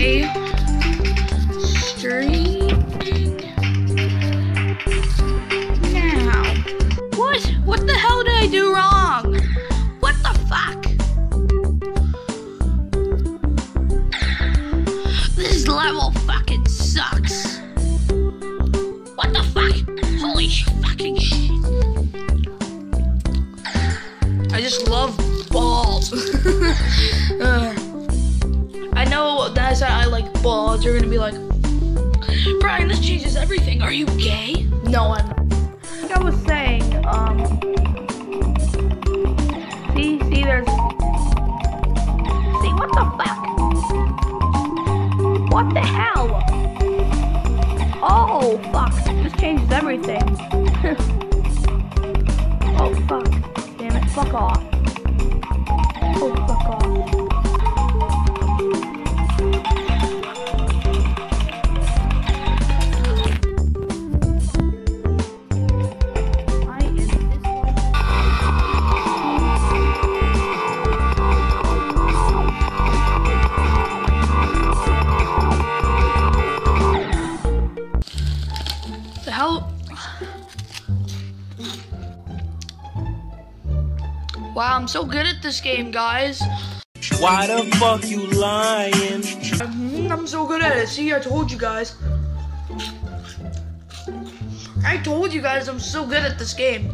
play streaming now. What? What the hell did I do wrong? What the fuck? This level fucking sucks. What the fuck? Holy fucking shit. I just love balls. uh, I know that's. Uh, like balls. You're gonna be like, Brian, this changes everything. Are you gay? No, I'm not. Like I was saying, um, see, see, there's, see, what the fuck? What the hell? Oh, fuck, this changes everything. oh, fuck, damn it, fuck off. Wow, I'm so good at this game, guys. Why the fuck you lying? Mhm, I'm so good at it. See, I told you guys. I told you guys I'm so good at this game.